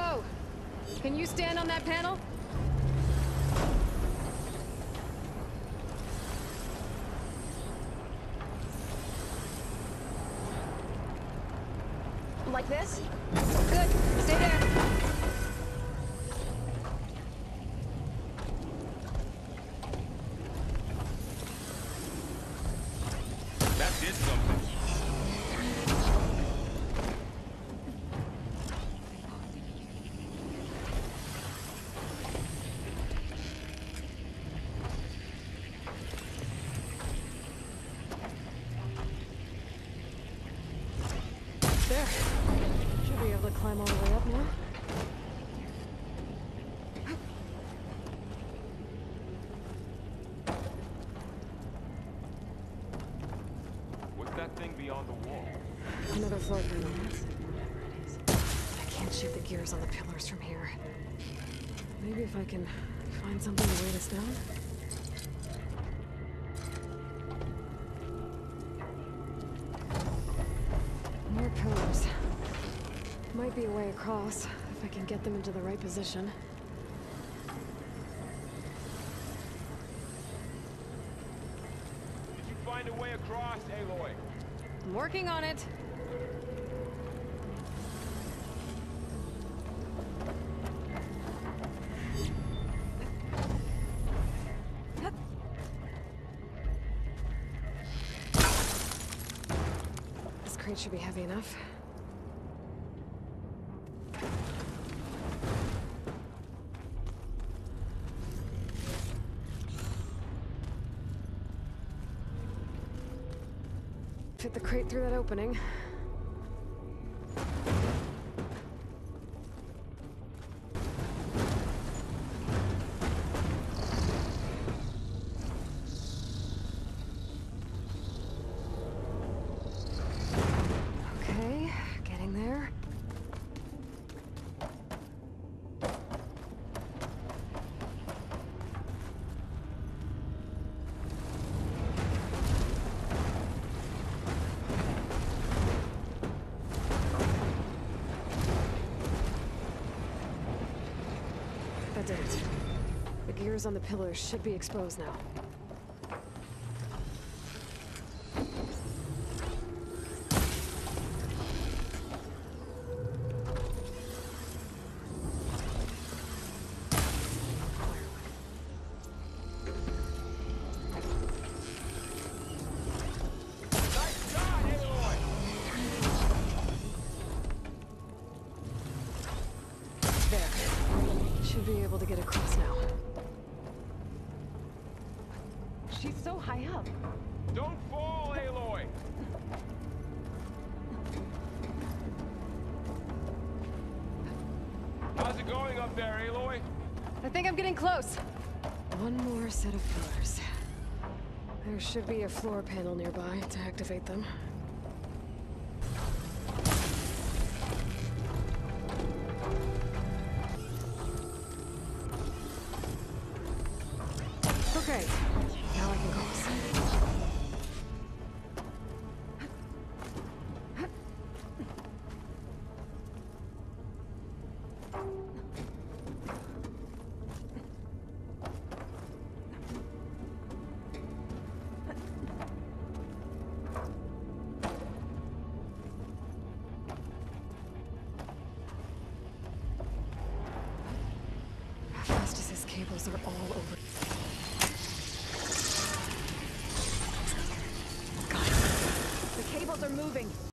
So, can you stand on that panel? Like this? Good. Stay there. There. Should be able to climb all the way up now. What's that thing beyond the wall? Another floor panel. I can't shoot the gears on the pillars from here. Maybe if I can find something to weight us down? Might be a way across, if I can get them into the right position. Did you find a way across, Aloy? I'm working on it. This crate should be heavy enough. Fit the crate through that opening. Did it. The gears on the pillars should be exposed now. There. Should be able to get across now. She's so high up. Don't fall, Aloy! How's it going up there, Aloy? I think I'm getting close. One more set of pillars. There should be a floor panel nearby to activate them. Okay, now I can. Festus's cables are all over. Cables are moving.